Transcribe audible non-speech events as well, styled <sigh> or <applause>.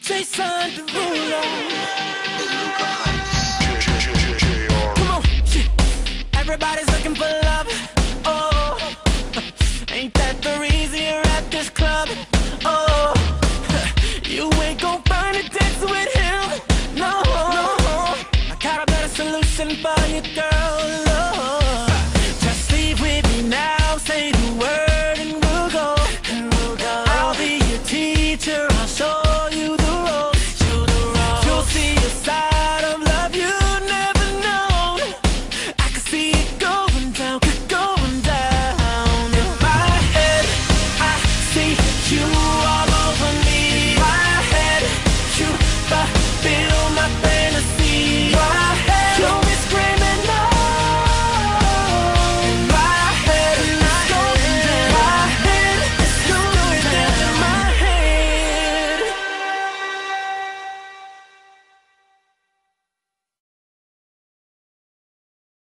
Jason Derulo. Come on, everybody's looking for love. Oh, ain't that the reason you're at this club? Oh, <laughs> you ain't gonna find a dance with him. No, no, I got a better solution for you, girl. you.